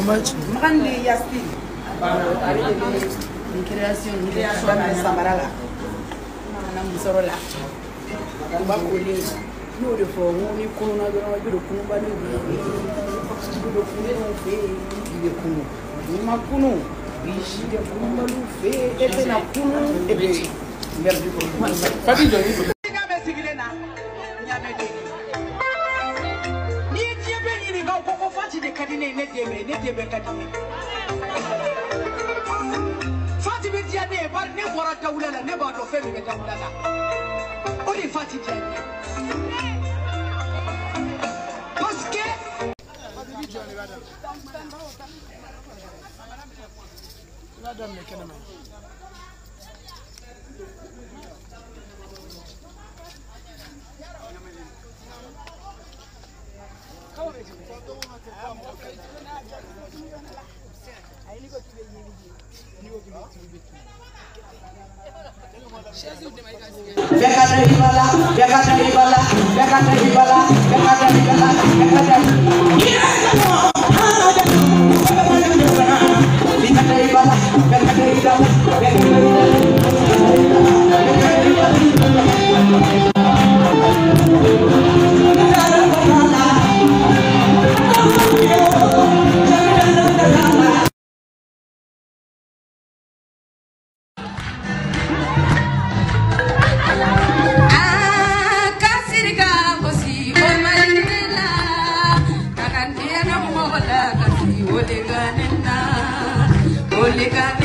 so much. Ni création ni création na samara la. Na musoro la. Ba koli n'o de fɔ n ko ni kununa dɔrɔn i bɛ don kunuba ni bi i bɛ don kununw fɛ yen i bɛ kunu n'i ma kunu i si bɛ kununbaliw fɛ yen e tɛna kunu e bɛ ci. Papi jɔ kɔkɔ fa de ka di ne ye ne den bɛ ne den bɛ ka di ne ye fa bɛ diya ne ye bari ne bɔra dawula la ne b'a dɔn fɛn min bɛ dawula la o de fa ti diya ne ye parce que. i b'a daminɛ Bekata di bala, bekata di bala, bekata di bala, bekata di bala, bekata Mônica